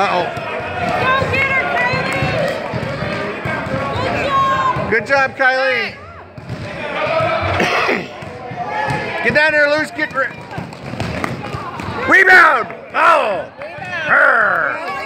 Uh-oh. Go get her, Kylie! Good job! Good job, Kylie! get down there, Luce. Get... Rebound! Oh! Rebound.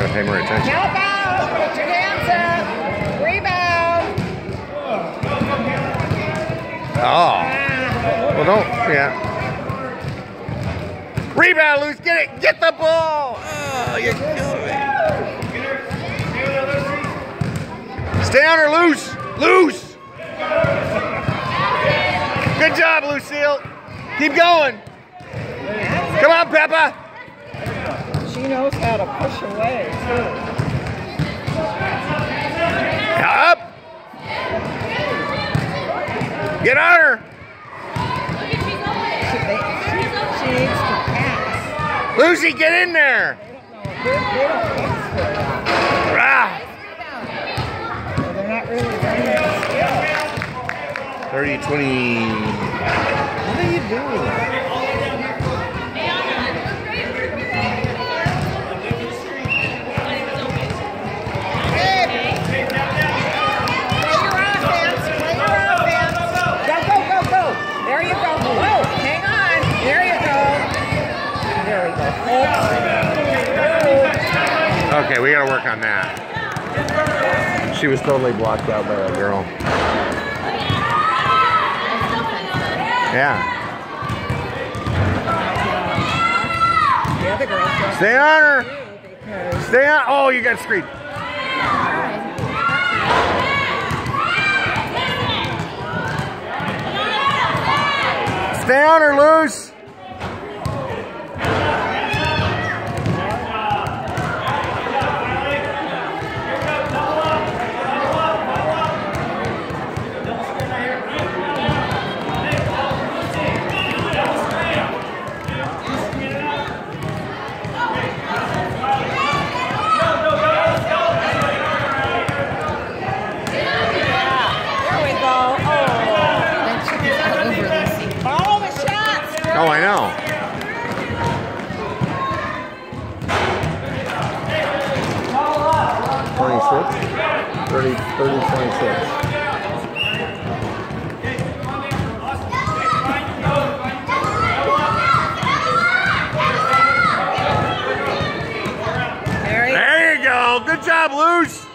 Gotta pay more attention. Help out. Put your hands up. Rebound. Oh. Well, don't. Yeah. Rebound, Luce. Get it. Get the ball. Oh, you're killing me. Stay on her, Luce. Luce. Good job, Lucille. Keep going. Come on, Peppa. She knows how to push away, too. Up. Get on her. She, they, she, she needs to pass. Lucy, get in there. They, they don't pass very well. Ah. So they're not really learning skill. 30, 20. Okay, we gotta work on that. She was totally blocked out by that girl. Yeah. The girls Stay on her. Stay on. Oh, you got screened. Stay on her, Luce. 26. 30, 30 26. Good job, Luce.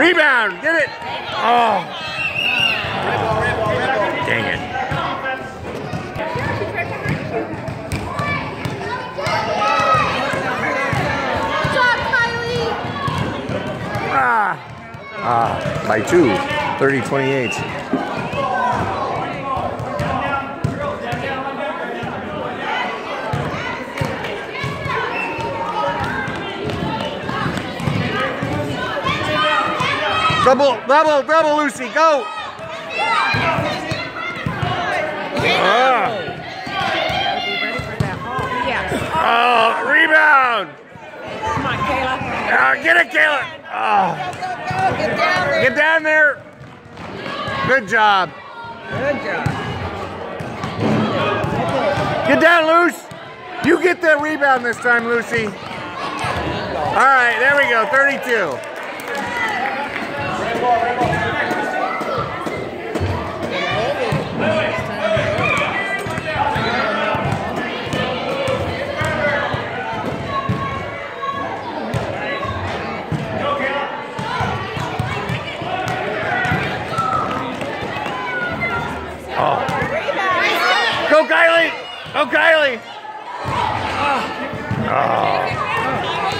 Rebound. Get it. Oh. Dang it. Ah. By two. 30, 28. Double, double, double, Lucy, go! Ah. Gotta be ready for that ball. Yes. Oh, rebound! Come on, Kayla. Ah, get it, Kayla! Oh, Get down there. get down there! Good job. Good job. Get down, Luce! You get that rebound this time, Lucy. All right, there we go, 32. Oh, Kylie! Ah. Oh. Oh.